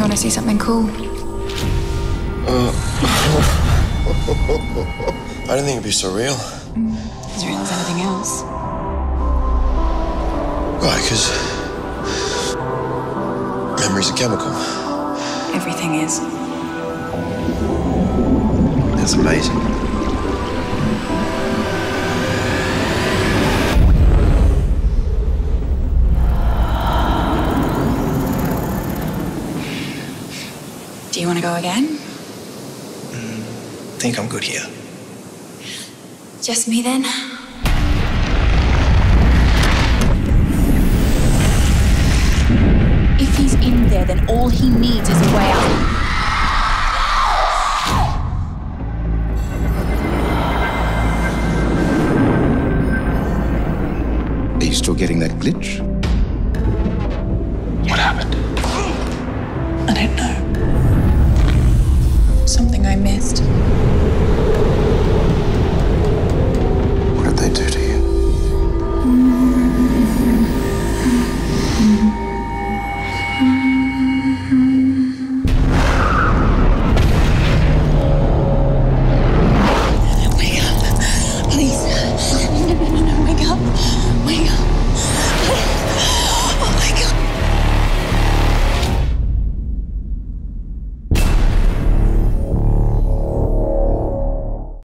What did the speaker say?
to see something cool? Uh, I didn't think it'd be so real. As real as anything else. Why? Because memory's a chemical. Everything is. That's amazing. Do you want to go again? Mm, think I'm good here. Just me then? If he's in there, then all he needs is a way out. Are you still getting that glitch? What happened? I don't know. Something I missed.